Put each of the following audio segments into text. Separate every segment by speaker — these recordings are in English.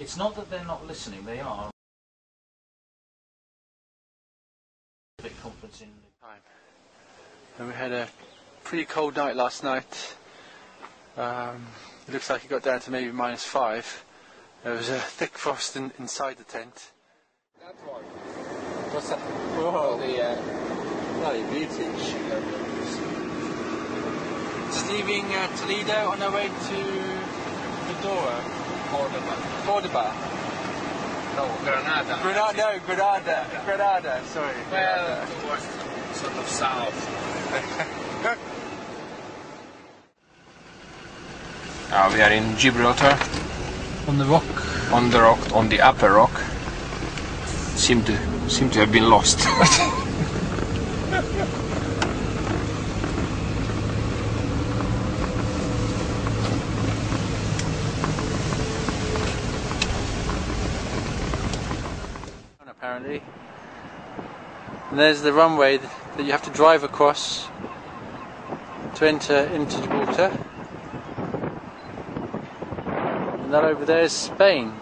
Speaker 1: It's not that they're not listening, they are. Civic conference in
Speaker 2: time. And we had a pretty cold night last night. Um, it looks like it got down to maybe minus five. There was a thick frost in, inside the tent.
Speaker 3: That one.
Speaker 2: What's that?
Speaker 3: Oh, the uh, bloody vintage.
Speaker 2: Just leaving uh, Toledo on our way to Medora.
Speaker 3: Cordoba.
Speaker 2: Cordoba.
Speaker 3: No, Granada.
Speaker 2: Granada, no, Granada. Granada, sorry.
Speaker 3: Well, towards sort of south. Uh, we are in Gibraltar,
Speaker 2: On the rock.
Speaker 3: on the rock, on the upper rock. Seem to seem to have been lost.
Speaker 2: apparently. And there's the runway that you have to drive across to enter into Gibraltar. And that over there is Spain.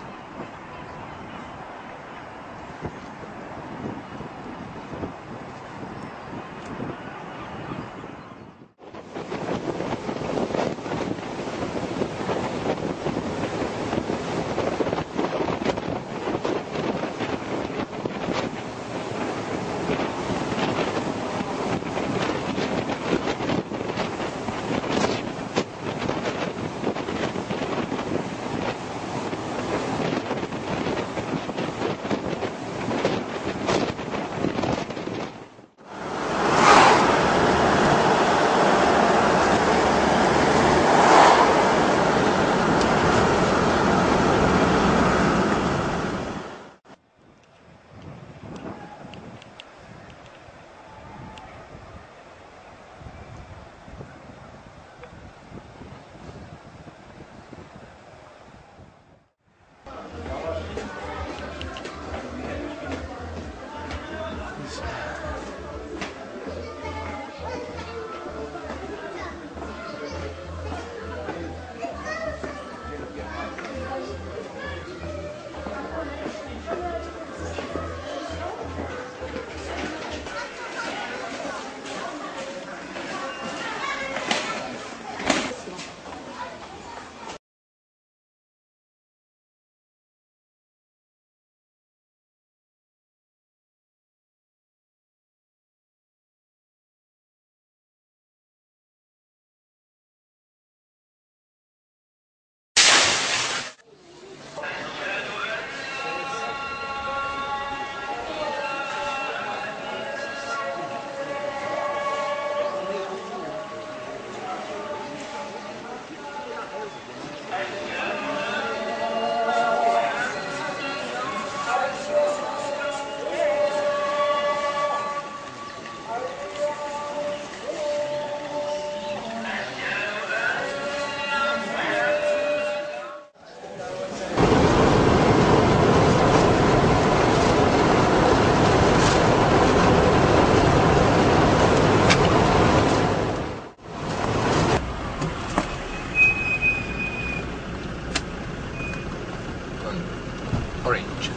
Speaker 3: Orange.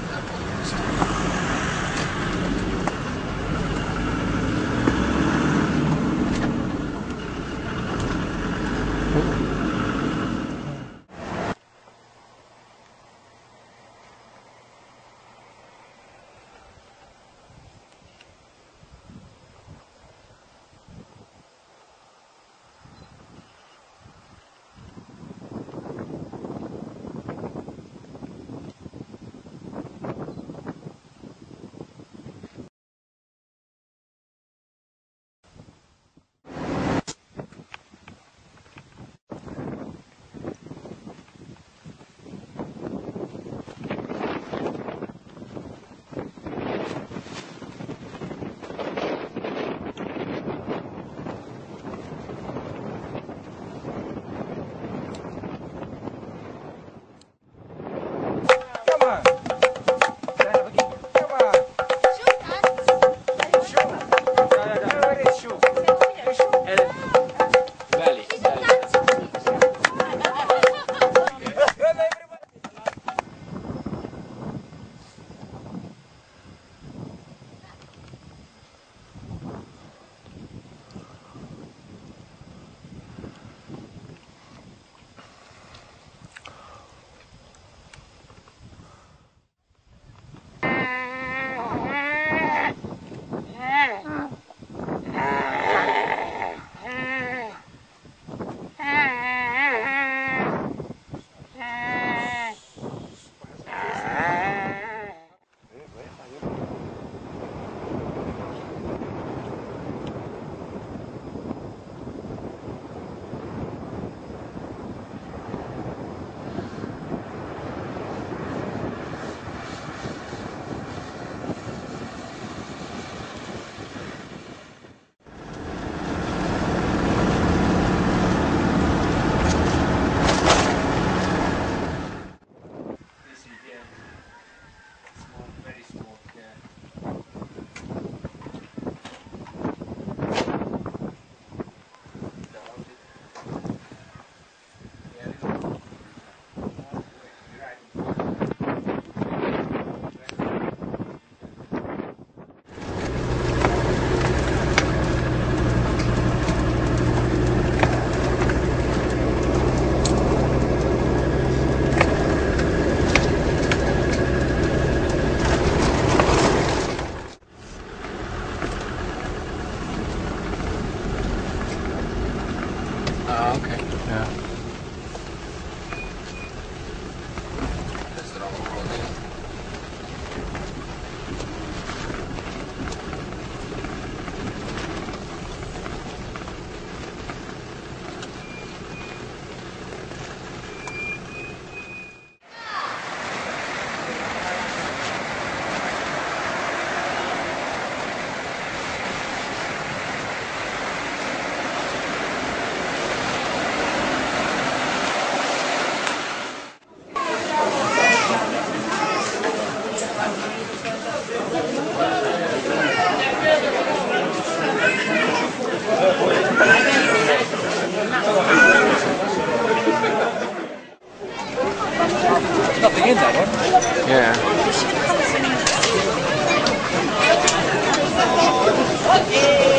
Speaker 3: Yeah.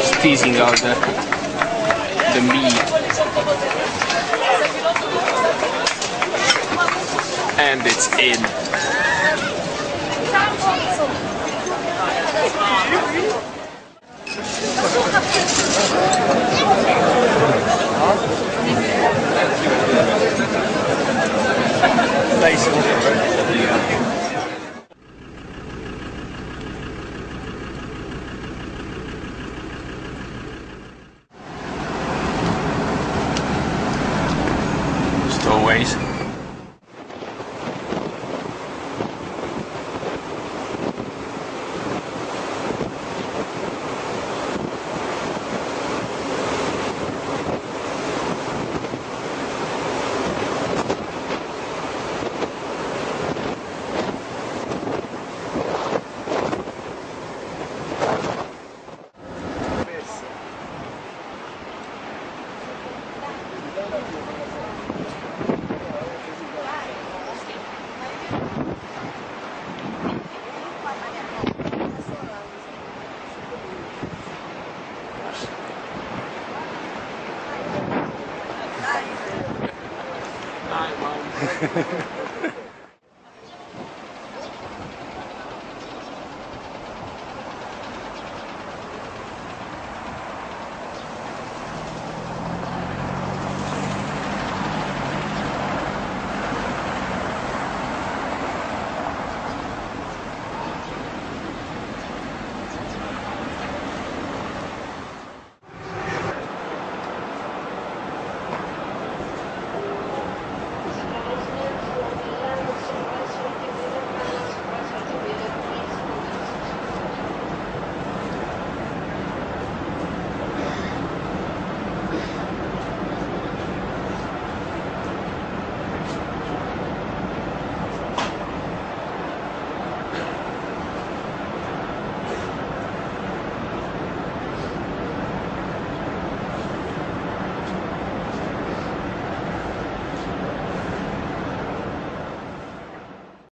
Speaker 3: Squeezing out the the meat. And it's in. Stowaways.